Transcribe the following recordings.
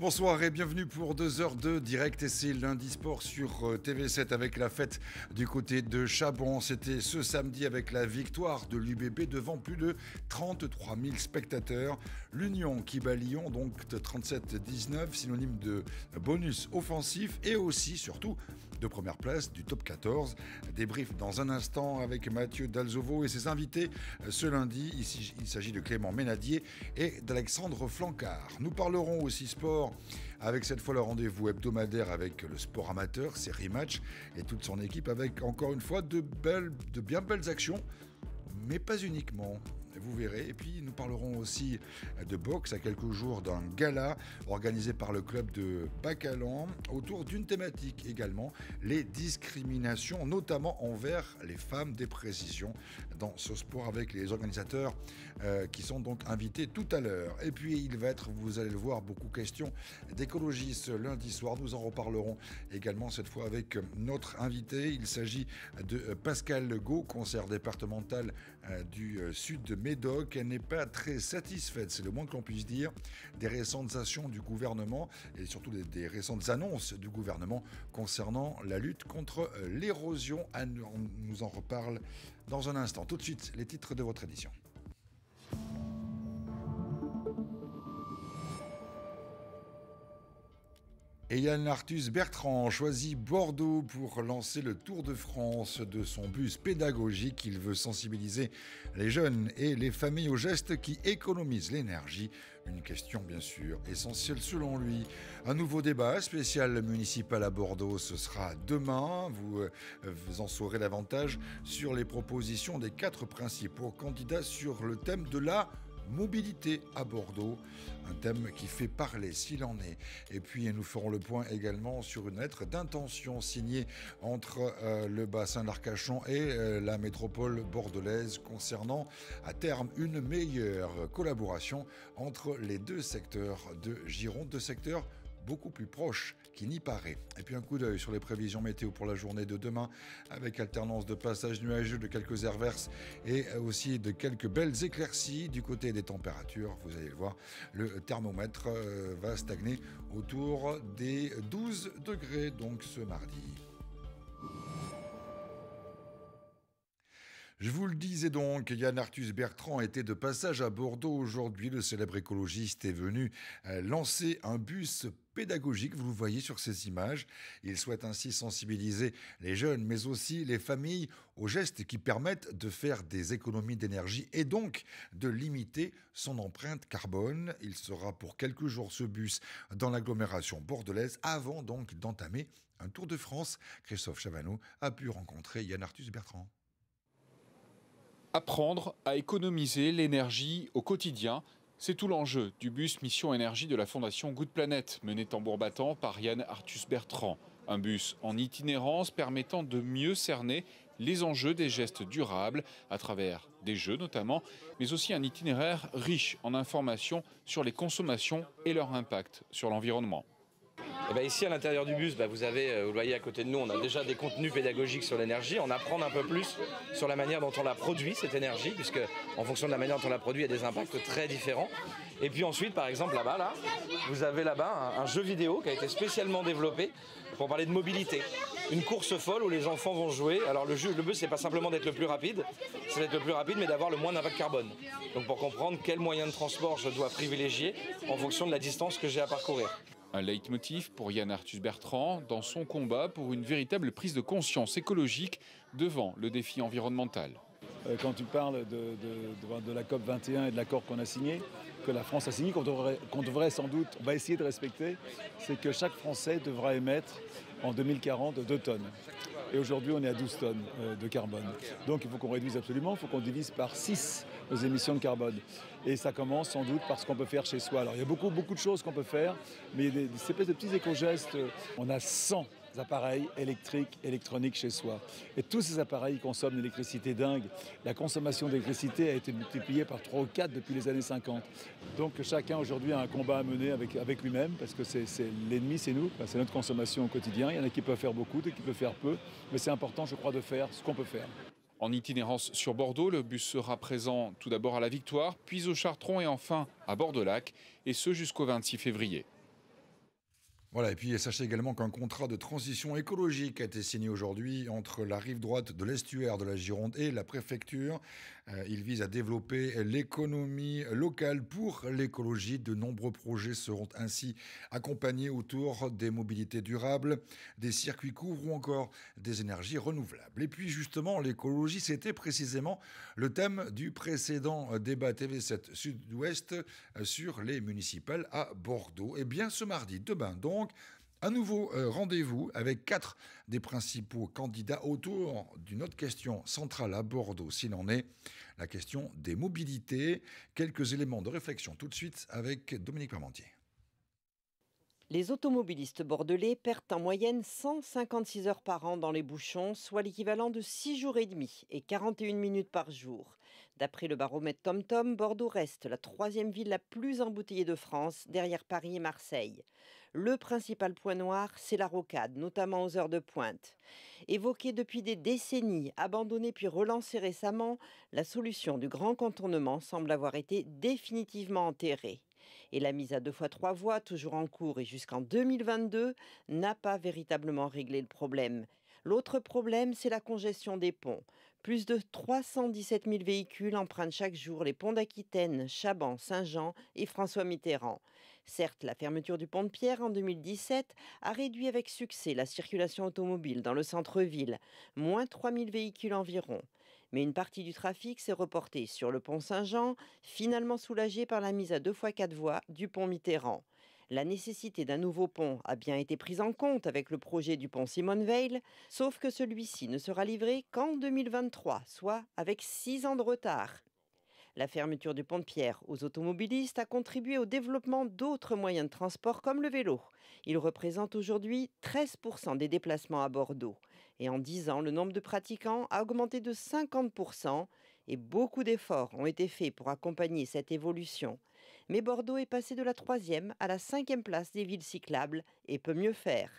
Bonsoir et bienvenue pour deux heures de direct et c'est lundi sport sur euh, TV7 avec la fête du côté de Chabon. C'était ce samedi avec la victoire de l'UBB devant plus de 33 000 spectateurs. L'Union qui bat Lyon donc de 37-19, synonyme de bonus offensif et aussi surtout de première place du top 14. Débrief dans un instant avec Mathieu Dalzovo et ses invités ce lundi. Il s'agit de Clément Ménadier et d'Alexandre Flancard. Nous parlerons aussi sport avec cette fois le rendez-vous hebdomadaire avec le sport amateur, série match et toute son équipe avec encore une fois de, belles, de bien belles actions, mais pas uniquement vous verrez. Et puis nous parlerons aussi de boxe à quelques jours d'un gala organisé par le club de Bacalan autour d'une thématique également, les discriminations, notamment envers les femmes des précisions dans ce sport avec les organisateurs euh, qui sont donc invités tout à l'heure. Et puis il va être, vous allez le voir, beaucoup question d'écologie ce lundi soir. Nous en reparlerons également cette fois avec notre invité. Il s'agit de Pascal Legault, conseiller départemental euh, du euh, sud de Médoc, elle n'est pas très satisfaite, c'est le moins que l'on puisse dire, des récentes actions du gouvernement et surtout des, récentes annonces du gouvernement concernant la lutte contre euh, l'érosion. On nous en reparle dans un instant. Tout de suite, les titres de votre édition. Et Yann Arthus Bertrand choisit Bordeaux pour lancer le Tour de France de son bus pédagogique. Il veut sensibiliser les jeunes et les familles aux gestes qui économisent l'énergie. Une question bien sûr essentielle selon lui. Un nouveau débat spécial municipal à Bordeaux, ce sera demain. Vous, euh, vous en saurez davantage sur les propositions des quatre principaux candidats sur le thème de la mobilité à Bordeaux, un thème qui fait parler s'il en est. Et puis nous ferons le point également sur une lettre d'intention signée entre euh, le bassin d'Arcachon et euh, la métropole bordelaise concernant à terme une meilleure collaboration entre les deux secteurs de Gironde, deux secteurs beaucoup plus proche n'y paraît. Et puis un coup d'œil sur les prévisions météo pour la journée de demain, avec alternance de passages nuageux, de quelques air verses et aussi de quelques belles éclaircies du côté des températures. Vous allez le voir, le thermomètre euh, va stagner autour des 12 degrés donc ce mardi. Je vous le disais donc, Yann Arthus Bertrand était de passage à Bordeaux aujourd'hui. Le célèbre écologiste est venu euh, lancer un bus pédagogique, vous le voyez sur ces images. Il souhaite ainsi sensibiliser les jeunes, mais aussi les familles aux gestes qui permettent de faire des économies d'énergie et donc de limiter son empreinte carbone. Il sera pour quelques jours ce bus dans l'agglomération bordelaise avant donc d'entamer un tour de France. Christophe Chavanot a pu rencontrer Yann Arthus Bertrand. Apprendre à économiser l'énergie au quotidien, c'est tout l'enjeu du bus Mission Énergie de la Fondation Good Planet, mené tambour battant par Yann Arthus Bertrand. Un bus en itinérance permettant de mieux cerner les enjeux des gestes durables à travers des jeux notamment, mais aussi un itinéraire riche en informations sur les consommations et leur impact sur l'environnement. Eh ben, ici à l'intérieur du bus, bah, vous avez, euh, vous voyez à côté de nous, on a déjà des contenus pédagogiques sur l'énergie, on apprend un peu plus sur la manière dont on la produit cette énergie, puisque en fonction de la manière dont on la produit, il y a des impacts très différents. Et puis ensuite, par exemple, là-bas, là, vous avez là-bas un, jeu vidéo qui a été spécialement développé pour parler de mobilité. Une course folle où les enfants vont jouer. Alors le, jeu, le but, c'est pas simplement d'être le plus rapide, c'est d'être le plus rapide, mais d'avoir le moins d'impact carbone. Donc pour comprendre quel moyen de transport je dois privilégier en fonction de la distance que j'ai à parcourir. Un leitmotiv pour Yann Arthus Bertrand dans son combat pour une véritable prise de conscience écologique devant le défi environnemental. Euh, quand tu parles de, la COP 21 et de l'accord qu'on a signé, que la France a signé, qu'on devrait, devrait, sans doute, on va essayer de respecter, c'est que chaque Français devra émettre en 2040 2 tonnes. Et aujourd'hui, on est à 12 tonnes euh, de carbone. Donc il faut qu'on réduise absolument, il faut qu'on divise par 6 nos émissions de carbone. Et ça commence sans doute par ce qu'on peut faire chez soi. Alors il y a beaucoup, beaucoup de choses qu'on peut faire, mais il y a des, espèces de petits éco-gestes. On a 100 appareils électriques, électroniques chez soi. Et tous ces appareils consomment une électricité dingue. La consommation d'électricité a été multipliée par 3 ou 4 depuis les années 50. Donc chacun aujourd'hui a un combat à mener avec, avec lui-même, parce que c'est l'ennemi, c'est nous, c'est notre consommation au quotidien. Il y en a qui peuvent faire beaucoup, d'autres qui peuvent faire peu, mais c'est important, je crois, de faire ce qu'on peut faire. En itinérance sur Bordeaux, le bus sera présent tout d'abord à la Victoire, puis au Chartron et enfin à Bordeaux-Lac, et ce jusqu'au 26 février. Voilà, et puis sachez également qu'un contrat de transition écologique a été signé aujourd'hui entre la rive droite de l'estuaire de la Gironde et la préfecture. Euh, il vise à développer l'économie locale pour l'écologie. De nombreux projets seront ainsi accompagnés autour des mobilités durables, des circuits courts ou encore des énergies renouvelables. Et puis justement, l'écologie, c'était précisément le thème du précédent débat TV7 Sud-Ouest sur les municipales à Bordeaux. Et bien ce mardi, demain donc un nouveau euh, rendez-vous avec quatre des principaux candidats autour d'une autre question centrale à Bordeaux, s'il en est, la question des mobilités. Quelques éléments de réflexion tout de suite avec Dominique Parmentier. Les automobilistes bordelais perdent en moyenne 156 heures par an dans les bouchons, soit l'équivalent de 6 jours et demi et 41 minutes par jour. D'après le baromètre TomTom, Bordeaux reste la troisième ville la plus embouteillée de France, derrière Paris et Marseille. Le principal point noir, c'est la rocade, notamment aux heures de pointe. Évoquée depuis des décennies, abandonnée puis relancée récemment, la solution du grand contournement semble avoir été définitivement enterrée. Et la mise à deux fois trois voies, toujours en cours et jusqu'en 2022, n'a pas véritablement réglé le problème. L'autre problème, c'est la congestion des ponts. Plus de 317 000 véhicules empruntent chaque jour les ponts d'Aquitaine, Chaban, Saint-Jean et François Mitterrand. Certes, la fermeture du pont de Pierre en 2017 a réduit avec succès la circulation automobile dans le centre-ville, moins 3 000 véhicules environ. Mais une partie du trafic s'est reportée sur le pont Saint-Jean, finalement soulagé par la mise à deux fois quatre voies du pont Mitterrand. La nécessité d'un nouveau pont a bien été prise en compte avec le projet du pont Simone Veil, sauf que celui-ci ne sera livré qu'en 2023, soit avec six ans de retard. La fermeture du pont de Pierre aux automobilistes a contribué au développement d'autres moyens de transport comme le vélo. Il représente aujourd'hui 13% des déplacements à Bordeaux. Et en 10 ans, le nombre de pratiquants a augmenté de 50% et beaucoup d'efforts ont été faits pour accompagner cette évolution. Mais Bordeaux est passé de la troisième à la cinquième place des villes cyclables et peut mieux faire.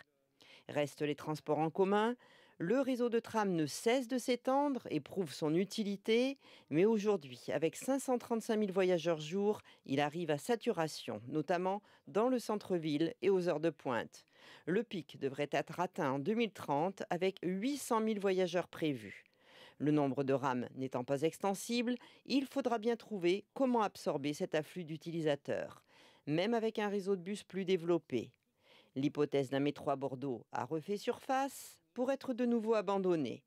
Restent les transports en commun. Le réseau de tram ne cesse de s'étendre et prouve son utilité, mais aujourd'hui, avec 535 000 voyageurs jour, il arrive à saturation, notamment dans le centre-ville et aux heures de pointe. Le pic devrait être atteint en 2030 avec 800 000 voyageurs prévus. Le nombre de rames n'étant pas extensible, il faudra bien trouver comment absorber cet afflux d'utilisateurs, même avec un réseau de bus plus développé. L'hypothèse d'un métro à Bordeaux a refait surface pour être de nouveau abandonnée.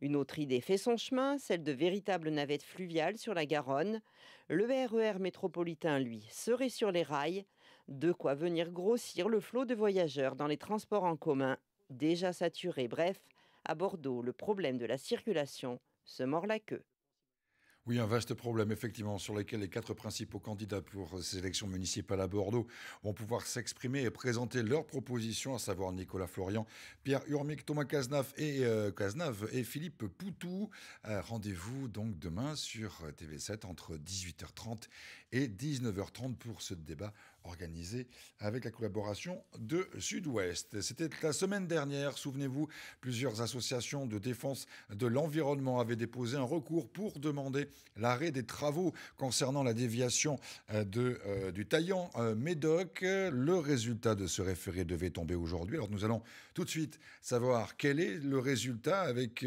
Une autre idée fait son chemin, celle de véritables navettes fluviales sur la Garonne. Le RER e métropolitain, lui, serait sur les rails, de quoi venir grossir le flot de voyageurs dans les transports en commun, déjà saturés. Bref, à Bordeaux, le problème de la circulation se mord la queue. Oui, un vaste problème, effectivement, sur lequel les quatre principaux candidats pour ces élections municipales à Bordeaux vont pouvoir s'exprimer et présenter leurs propositions, à savoir Nicolas Florian, Pierre Urmic, Thomas Cazenave et, euh, et Philippe Poutou. Euh, rendez-vous donc demain sur TV7 entre 18h30 et 19h30 pour ce débat organisé avec la collaboration de Sud-Ouest. C'était la semaine dernière, souvenez-vous, plusieurs associations de défense de l'environnement avaient déposé un recours pour demander l'arrêt des travaux concernant la déviation euh, de, euh, du taillant euh, Médoc. Le résultat de ce référé devait tomber aujourd'hui. Alors nous allons tout de suite savoir quel est le résultat avec,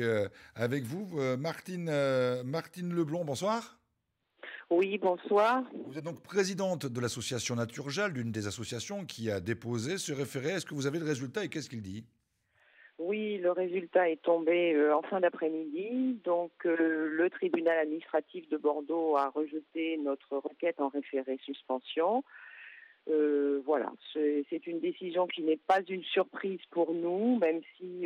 avec vous. Martine, Martine Leblond, bonsoir. Oui, bonsoir. Vous êtes donc présidente de l'association Naturjal, l'une des associations qui a déposé ce référé. Est-ce que vous avez le résultat et qu'est-ce qu'il dit? Oui, le résultat est tombé euh, en fin d'après-midi. Donc, euh, le tribunal administratif de Bordeaux a rejeté notre requête en référé suspension. Euh, voilà, c'est une décision qui n'est pas une surprise pour nous, même si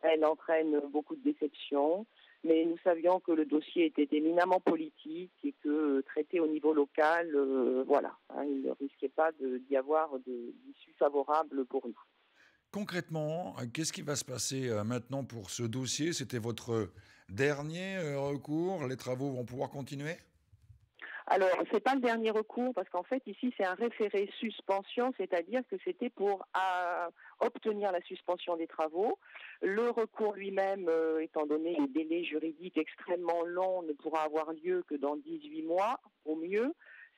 elle entraîne beaucoup de déception mais nous savions que le dossier était éminemment politique et que euh, traité au niveau local, euh, voilà, hein, il ne risquait pas d'y avoir d'issue favorable pour nous. concrètement, qu'est-ce qui va se passer maintenant pour ce dossier? C'était votre dernier recours? Les travaux vont pouvoir continuer? Alors, ce n'est pas le dernier recours parce qu'en fait, ici, c'est un référé suspension, c'est-à-dire que c'était pour euh, obtenir la suspension des travaux. Le recours lui-même, euh, étant donné les délais juridiques extrêmement longs, ne pourra avoir lieu que dans 18 mois au mieux.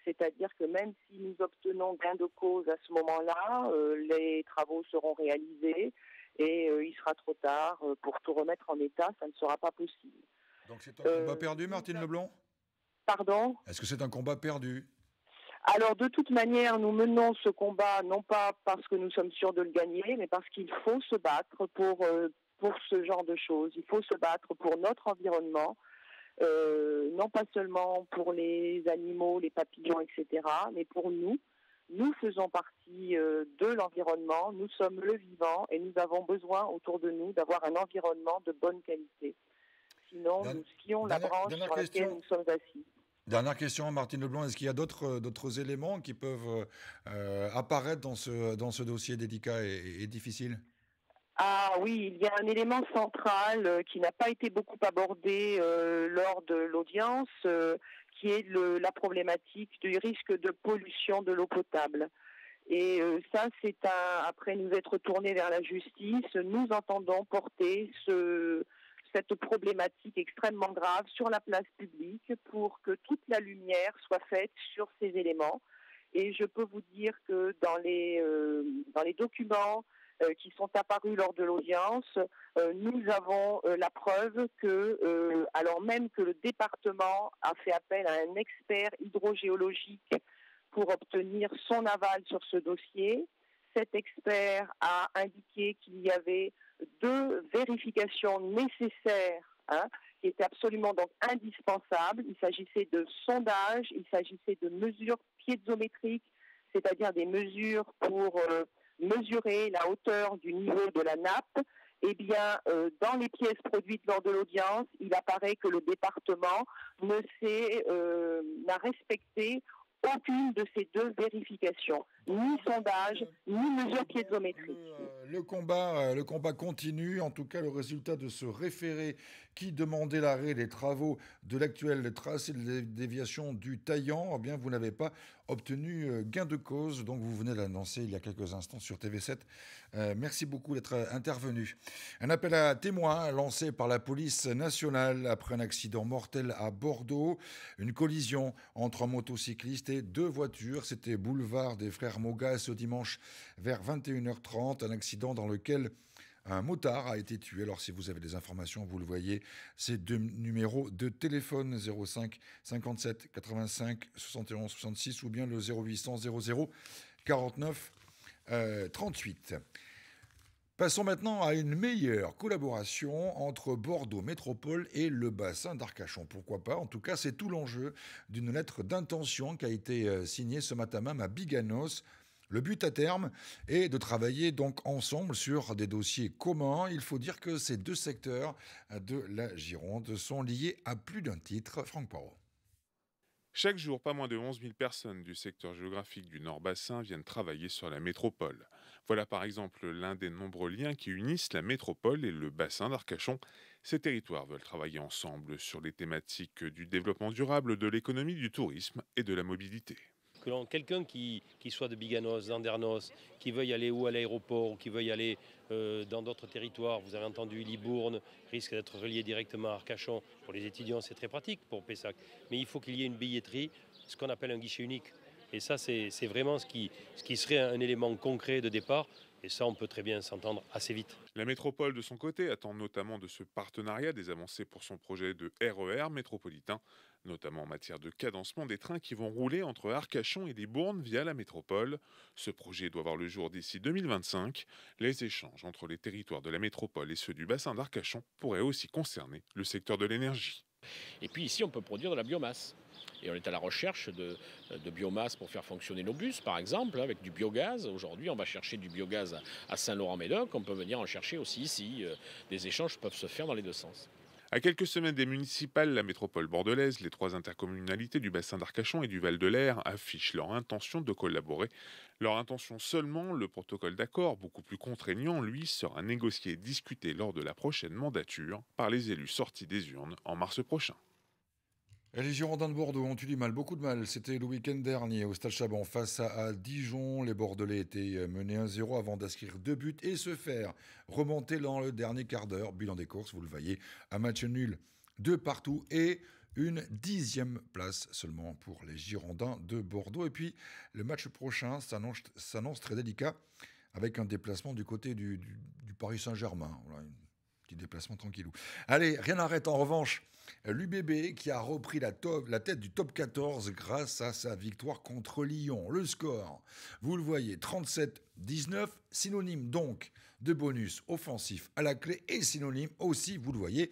C'est-à-dire que même si nous obtenons gain de cause à ce moment-là, euh, les travaux seront réalisés et il sera trop tard pour tout remettre en état, ça ne sera pas possible. Donc c'est un combat perdu, Martine Leblond Pardon Est-ce que c'est un combat perdu alors de toute manière, nous menons ce combat non pas parce que nous sommes sûrs de le gagner, mais parce qu'il faut se battre pour, euh, pour ce genre de choses. Il faut se battre pour notre environnement, euh, non pas seulement pour les animaux, les papillons, etc., mais pour nous. Nous faisons partie euh, de l'environnement, nous sommes le vivant et nous avons besoin autour de nous d'avoir un environnement de bonne qualité. Sinon, nous scions la branche sur laquelle nous sommes assis. Dernière question, Martine Leblanc. Est-ce qu'il y a d'autres, euh, éléments qui peuvent euh, apparaître dans ce, dossier délicat et, difficile? Ah oui, il y a un élément central euh, qui n'a pas été beaucoup abordé lors de l'audience, qui est la problématique du risque de pollution de l'eau potable. Et ça, c'est après nous être tournés vers la justice, nous entendons porter ce, cette problématique extrêmement grave sur la place publique pour que toute la lumière soit faite sur ces éléments. Et je peux vous dire que dans les, euh, dans les documents euh, qui sont apparus lors de l'audience, euh, nous avons la preuve que, alors même que le département a fait appel à un expert hydrogéologique pour obtenir son aval sur ce dossier, cet expert a indiqué qu'il y avait deux vérifications nécessaires hein, qui étaient absolument donc indispensables. Il s'agissait de sondage, il s'agissait de mesures piézométriques, c'est-à-dire des mesures pour euh, mesurer la hauteur du niveau de la nappe. Eh bien, euh, dans les pièces produites lors de l'audience, il apparaît que le département euh, n'a respecté aucune de ces deux vérifications, ni sondage, ni mesure piézométrique. Le, combat, le combat continue. En tout cas, le résultat de ce référé qui demandait l'arrêt des travaux de l'actuel tracé de déviation du Taillant, eh bien, vous n'avez pas obtenu euh, gain de cause. Donc, vous venez d'annoncer il y a quelques instants sur TV7. Euh, merci beaucoup d'être intervenu. Un appel à témoins lancé par la police nationale après un accident mortel à Bordeaux. Une collision entre un motocycliste et deux voitures. C'était boulevard des Frères Mogas ce dimanche vers 21h30. Un accident dans lequel un motard a été tué. Alors si vous avez des informations, vous le voyez, c'est deux numéros de téléphone 05 57 85 71 66 ou bien le 0800 00 49 38. Passons maintenant à une meilleure collaboration entre Bordeaux Métropole et le bassin d'Arcachon. Pourquoi pas? En tout cas, c'est tout l'enjeu d'une lettre d'intention qui a été euh, signée ce matin même à Biganos le but à terme est de travailler donc ensemble sur des dossiers communs. Il faut dire que ces deux secteurs de la Gironde sont liés à plus d'un titre. Franck Poirot. Chaque jour, pas moins de 11 000 personnes du secteur géographique du Nord-Bassin viennent travailler sur la métropole. Voilà par exemple l'un des nombreux liens qui unissent la métropole et le bassin d'Arcachon. Ces territoires veulent travailler ensemble sur les thématiques du développement durable, de l'économie, du tourisme et de la mobilité quelqu'un qui, soit de Biganos, d'Andernos, qui veuille aller ou à l'aéroport, ou qui veuille aller euh, dans d'autres territoires, vous avez entendu Libourne, risque d'être relié directement à Arcachon. Pour les étudiants, c'est très pratique pour Pessac. Mais il faut qu'il y ait une billetterie, ce qu'on appelle un guichet unique. Et ça, c'est vraiment ce qui, ce qui serait un élément concret de départ et ça, on peut très bien s'entendre assez vite. La métropole, de son côté, attend notamment de ce partenariat des avancées pour son projet de RER e métropolitain, notamment en matière de cadencement des trains qui vont rouler entre Arcachon et Libourne via la métropole. Ce projet doit voir le jour d'ici 2025. Les échanges entre les territoires de la métropole et ceux du bassin d'Arcachon pourraient aussi concerner le secteur de l'énergie. Et puis ici, on peut produire de la biomasse. Et on est à la recherche de, biomasse pour faire fonctionner nos bus, par exemple, avec du biogaz. Aujourd'hui, on va chercher du biogaz à Saint-Laurent-Médoc. On peut venir en chercher aussi ici. Euh, des échanges peuvent se faire dans les deux sens. À quelques semaines des municipales, la métropole bordelaise, les trois intercommunalités du bassin d'Arcachon et du Val de l'Air affichent leur intention de collaborer. Leur intention seulement, le protocole d'accord, beaucoup plus contraignant, lui, sera négocié et discuté lors de la prochaine mandature par les élus sortis des urnes en mars prochain. Les Girondins de Bordeaux ont eu du mal, beaucoup de mal. C'était le week-end dernier au Stade Chabon face à, Dijon. Les Bordelais étaient menés 1-0 avant d'inscrire deux buts et se faire remonter dans le dernier quart d'heure. Bilan des courses, vous le voyez, un match nul de partout et une dixième place seulement pour les Girondins de Bordeaux. Et puis le match prochain s'annonce très délicat avec un déplacement du côté du, Paris Saint-Germain. Voilà, petit déplacement tranquillou. Allez, rien n'arrête en revanche. L'UBB qui a repris la, la, tête du top 14 grâce à sa victoire contre Lyon. Le score, vous le voyez, 37-19, synonyme donc de bonus offensif à la clé et synonyme aussi, vous le voyez,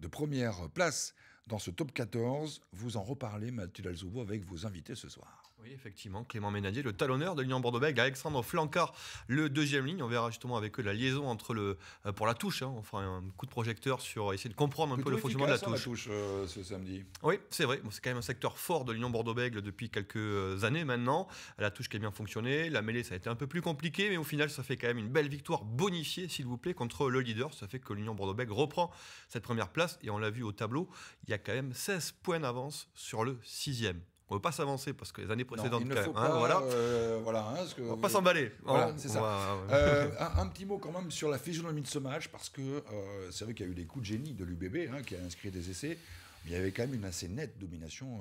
de première place dans ce top 14. Vous en reparlez, Mathieu Dalzoubo, avec vos invités ce soir. Oui, effectivement, Clément Ménadier, le talonneur de l'Union Bordeaux-Bègles, Alexandre Flancard, le deuxième ligne. On verra justement avec eux la liaison entre le euh, pour la touche. Hein. on fera un coup de projecteur sur essayer de comprendre un peu le fonctionnement de la touche. La touche euh, ce samedi. Oui, c'est vrai. c'est quand même un secteur fort de l'Union Bordeaux-Bègles depuis quelques euh, années maintenant. La touche qui a bien fonctionné. La mêlée, ça a été un peu plus compliqué, mais au final, ça fait quand même une belle victoire bonifiée, s'il vous plaît, contre le leader. Ça fait que l'Union Bordeaux-Bègles reprend cette première place et on l'a vu au tableau. Il y a quand même 16 points d'avance sur le sixième. On ne veut pas s'avancer parce que les années précédentes, il ne faut hein, pas, voilà. Euh, voilà hein, on ne va pas s'emballer. Voilà, c'est ça. Euh, un, petit mot quand même sur la physionomie de ce match parce que euh, c'est vrai qu'il y a eu des coups de génie de l'UBB hein, qui a inscrit des essais, mais il y avait quand même une assez nette domination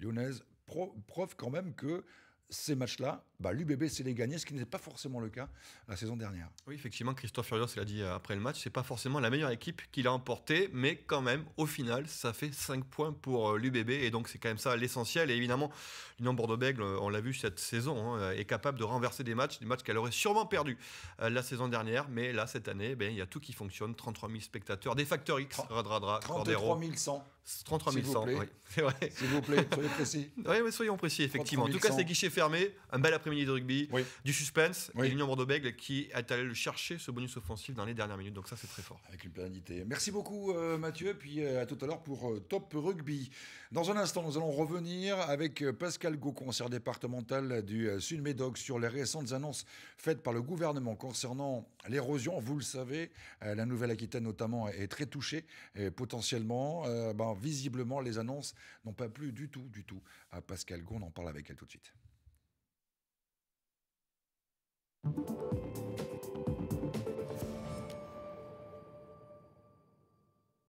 lyonnaise. preuve quand même que ces matchs-là, bah, l'UBB s'est les gagner, ce qui n'était pas forcément le cas la saison dernière. Oui, effectivement, Christophe Furios l'a dit euh, après le match, c'est pas forcément la meilleure équipe qu'il a emporté, mais quand même, au final, ça fait 5 points pour euh, l'UBB, et donc c'est quand même ça l'essentiel. Et évidemment, l'Union Bordeaux-Bègles, euh, on l'a vu cette saison, hein, est capable de renverser des matchs, des matchs qu'elle aurait sûrement perdu la saison dernière, mais là, cette année, ben, il y a tout qui fonctionne, 33 000 spectateurs, des facteurs X, Radradra, 33 100. 33 100, oui, c'est vrai. S'il vous plaît, soyez précis. oui, soyons précis, effectivement. En tout cas, c'est guichet fermé, un bel après-midi de rugby, du suspense, et l'Union Bordeaux-Bègles qui est allé le chercher, ce bonus offensif, dans les dernières minutes. Donc ça, c'est très fort. Avec une pérennité. Merci beaucoup, euh, Mathieu, puis euh, à tout à l'heure pour euh, Top Rugby. Dans un instant, nous allons revenir avec Pascal Gau, conseiller départemental du Sud-Médoc, sur les récentes annonces faites par le gouvernement concernant l'érosion. Vous le savez, la Nouvelle-Aquitaine notamment est très touchée, et potentiellement. Visiblement, les annonces n'ont pas plu du tout, du tout à Pascal Gau. On en parle avec elle tout de suite.